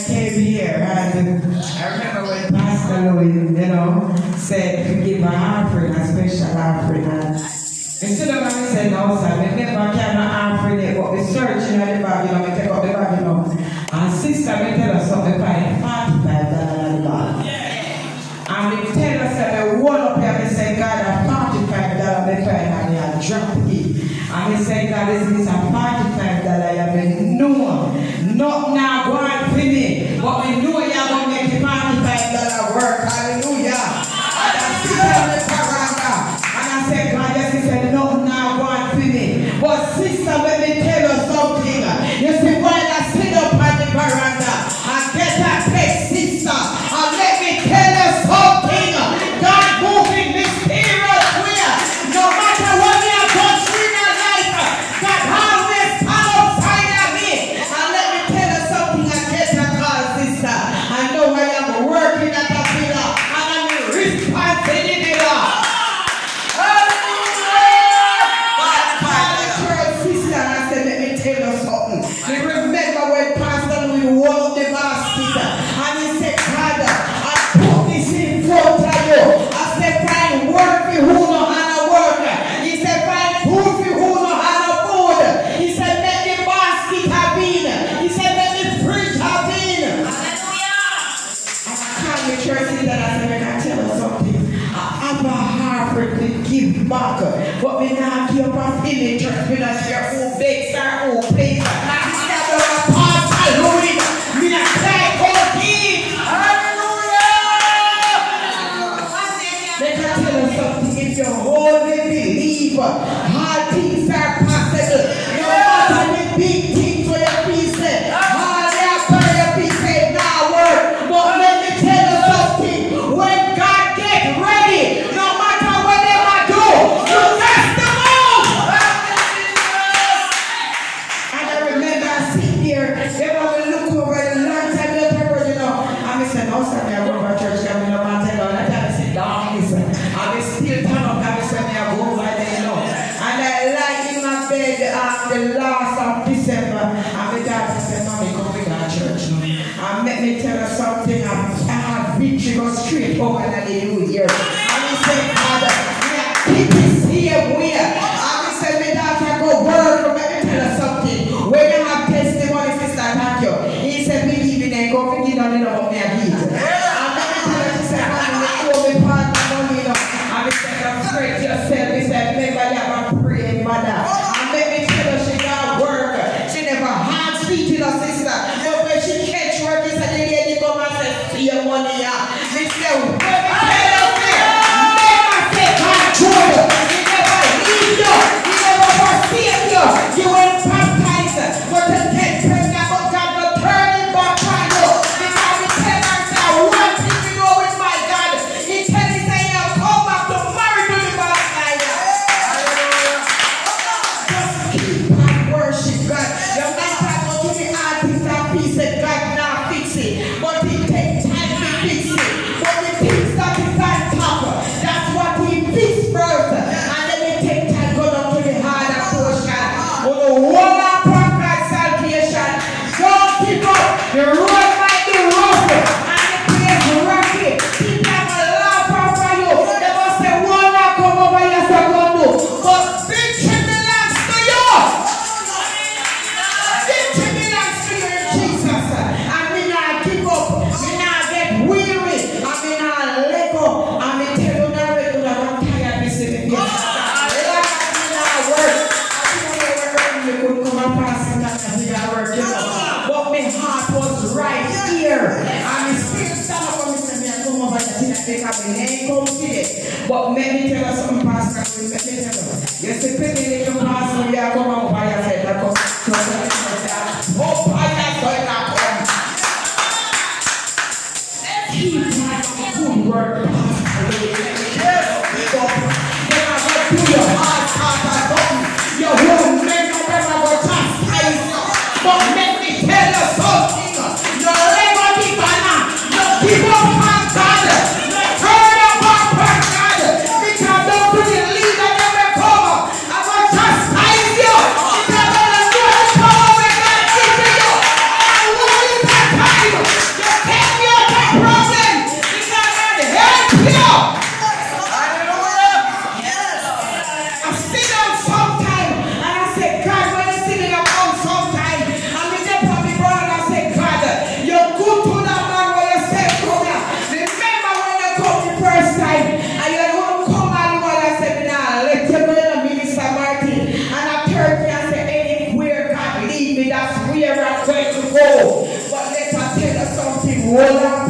that came here, I, I remember when Pastor Louis, you know, said, you give an offering, a special offering. And instead of I said, no, oh, sir, we never can an offering it, but we search in the bag, you know, we take out the bag, you know. And sister, we tell us something, by $45 bag. And we tell us that we wall up here, we say, God, a $45 bag, and we drop it. And we say, God, this is a $45 bag, actually a church leader that I tell you something. I have a heart to give back. But we not give up our image. We not share who bakes our own place. Let me tell you something. I have victory. Go straight over. Hallelujah. right here. I'm still stand on for Mr. Me and come over here and take up a name, come see. But let me tell you something, Pastor. Let me tell you. Yes, the penny in your pastor, we are coming on